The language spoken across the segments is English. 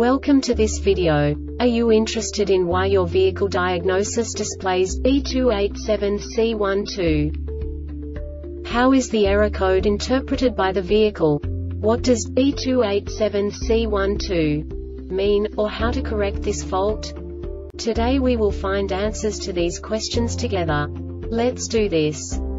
Welcome to this video. Are you interested in why your vehicle diagnosis displays B287C12? How is the error code interpreted by the vehicle? What does B287C12 mean, or how to correct this fault? Today we will find answers to these questions together. Let's do this.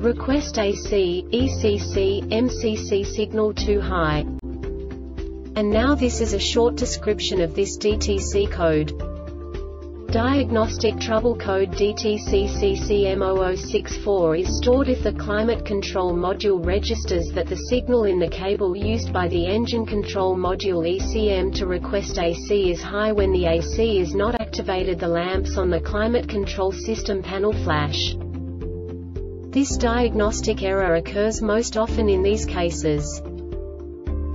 Request AC, ECC, MCC signal too high. And now this is a short description of this DTC code. Diagnostic Trouble Code DTC-CCM0064 is stored if the climate control module registers that the signal in the cable used by the engine control module ECM to request AC is high when the AC is not activated the lamps on the climate control system panel flash. This diagnostic error occurs most often in these cases.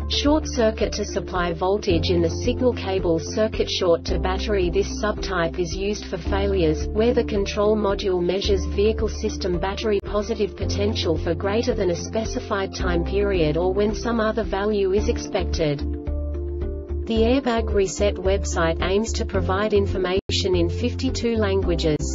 Short circuit to supply voltage in the signal cable circuit short to battery This subtype is used for failures, where the control module measures vehicle system battery positive potential for greater than a specified time period or when some other value is expected. The Airbag Reset website aims to provide information in 52 languages.